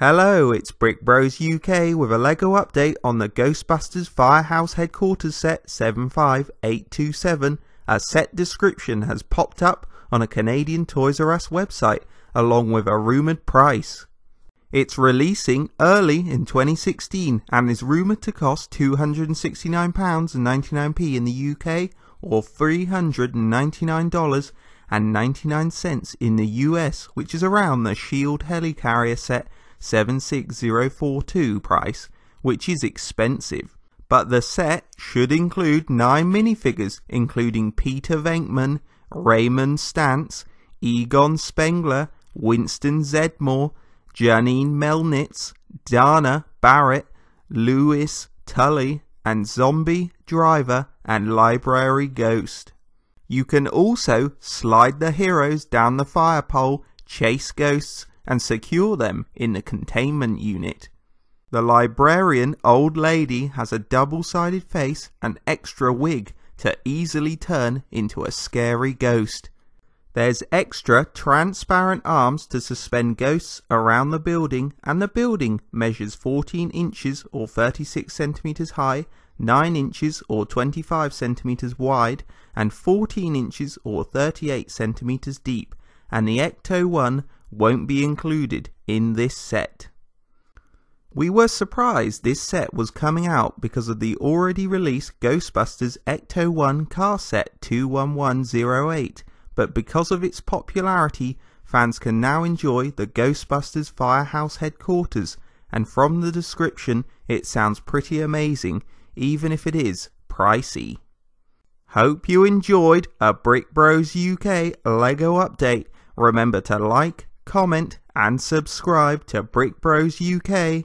Hello, it's Brick Bros UK with a LEGO update on the Ghostbusters Firehouse Headquarters set 75827. A set description has popped up on a Canadian Toys R Us website along with a rumoured price. It's releasing early in 2016 and is rumoured to cost £269.99p in the UK or $399.99 in the US, which is around the Shield Helicarrier set 76042 price, which is expensive. But the set should include 9 minifigures, including Peter Venkman, Raymond Stantz, Egon Spengler, Winston Zeddemore, Janine Melnitz, Dana Barrett, Louis Tully, and Zombie Driver and Library Ghost. You can also slide the heroes down the fire pole, chase ghosts, and secure them in the containment unit. The librarian old lady has a double-sided face and extra wig to easily turn into a scary ghost. There's extra transparent arms to suspend ghosts around the building and the building measures 14 inches or 36 centimeters high, 9 inches or 25 centimeters wide and 14 inches or 38 centimeters deep and the Ecto 1 won't be included in this set. We were surprised this set was coming out because of the already released Ghostbusters Ecto 1 car set 21108, but because of its popularity, fans can now enjoy the Ghostbusters Firehouse headquarters, and from the description, it sounds pretty amazing, even if it is pricey. Hope you enjoyed a Brick Bros UK LEGO update. Remember to like, comment, and subscribe to Brick Bros UK.